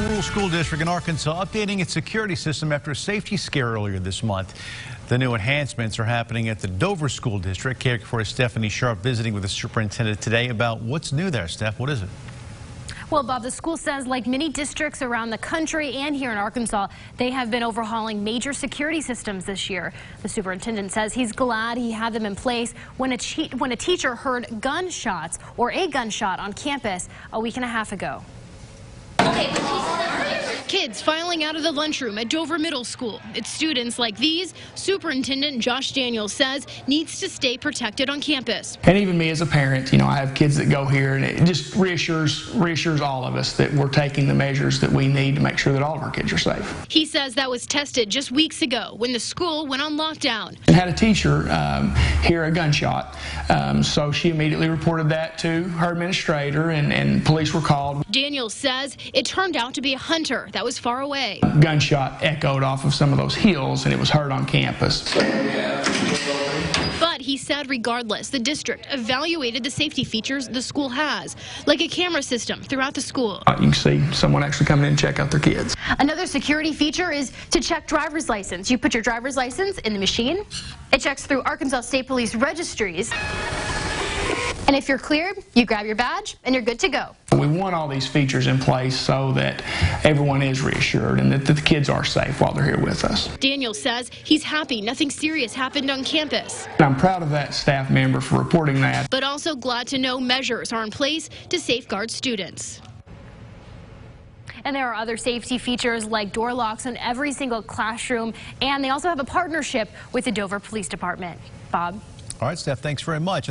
Rural School District in Arkansas updating its security system after a safety scare earlier this month. The new enhancements are happening at the Dover School District. KFOR Stephanie Sharp visiting with the superintendent today about what's new there. Steph, what is it? Well, Bob, the school says, like many districts around the country and here in Arkansas, they have been overhauling major security systems this year. The superintendent says he's glad he had them in place when a, when a teacher heard gunshots or a gunshot on campus a week and a half ago. Kids filing out of the lunchroom at Dover Middle School. It's students like these Superintendent Josh Daniels says needs to stay protected on campus. And even me as a parent, you know, I have kids that go here and it just reassures reassures all of us that we're taking the measures that we need to make sure that all of our kids are safe. He says that was tested just weeks ago when the school went on lockdown. And had a teacher um, hear a gunshot, um, so she immediately reported that to her administrator and, and police were called. Daniels says it turned out to be a hunter that was far away. Gunshot echoed off of some of those hills and it was heard on campus. But he said regardless, the district evaluated the safety features the school has, like a camera system throughout the school. Uh, you can see someone actually coming in and check out their kids. Another security feature is to check driver's license. You put your driver's license in the machine. It checks through Arkansas State Police registries. And if you're cleared, you grab your badge and you're good to go. We want all these features in place so that everyone is reassured and that the kids are safe while they're here with us. Daniel says he's happy nothing serious happened on campus. I'm proud of that staff member for reporting that. But also glad to know measures are in place to safeguard students. And there are other safety features like door locks in every single classroom. And they also have a partnership with the Dover Police Department. Bob? All right, Steph, thanks very much.